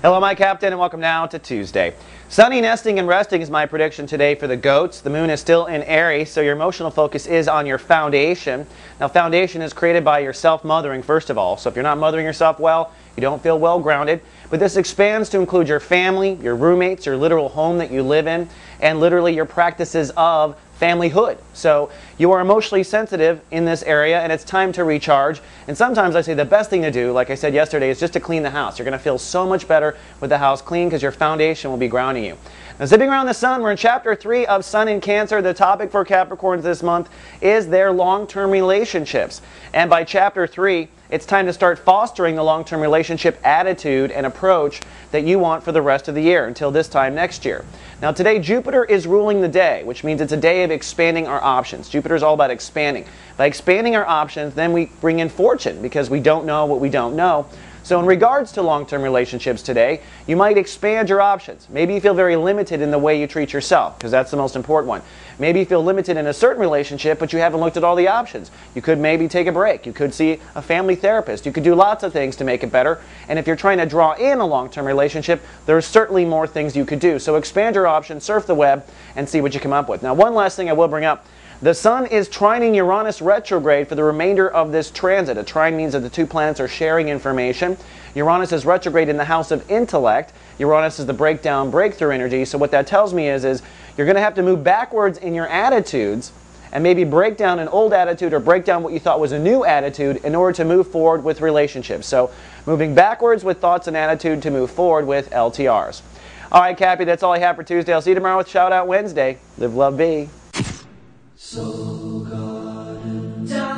Hello, my captain, and welcome now to Tuesday. Sunny nesting and resting is my prediction today for the goats. The moon is still in Aries, so your emotional focus is on your foundation. Now, foundation is created by your self mothering, first of all. So, if you're not mothering yourself well, you don't feel well grounded. But this expands to include your family, your roommates, your literal home that you live in, and literally your practices of familyhood. So you are emotionally sensitive in this area and it's time to recharge. And sometimes I say the best thing to do, like I said yesterday, is just to clean the house. You're going to feel so much better with the house clean because your foundation will be grounding you. Now, zipping around the sun, we're in chapter 3 of Sun in Cancer. The topic for Capricorns this month is their long term relationships. And by chapter 3, it's time to start fostering the long term relationship attitude and approach that you want for the rest of the year until this time next year. Now, today, Jupiter is ruling the day, which means it's a day of expanding our options. Jupiter is all about expanding. By expanding our options, then we bring in fortune because we don't know what we don't know. So, in regards to long term relationships today, you might expand your options. Maybe you feel very limited in the way you treat yourself, because that's the most important one. Maybe you feel limited in a certain relationship, but you haven't looked at all the options. You could maybe take a break. You could see a family therapist. You could do lots of things to make it better. And if you're trying to draw in a long term relationship, there's certainly more things you could do. So, expand your options, surf the web, and see what you come up with. Now, one last thing I will bring up the Sun is trining Uranus retrograde for the remainder of this transit. A trine means that the two planets are sharing information. Uranus is retrograde in the house of intellect. Uranus is the breakdown, breakthrough energy. So what that tells me is, is you're going to have to move backwards in your attitudes and maybe break down an old attitude or break down what you thought was a new attitude in order to move forward with relationships. So moving backwards with thoughts and attitude to move forward with LTRs. All right, Cappy, that's all I have for Tuesday. I'll see you tomorrow with Shout Out Wednesday. Live, love, be. Soul Garden.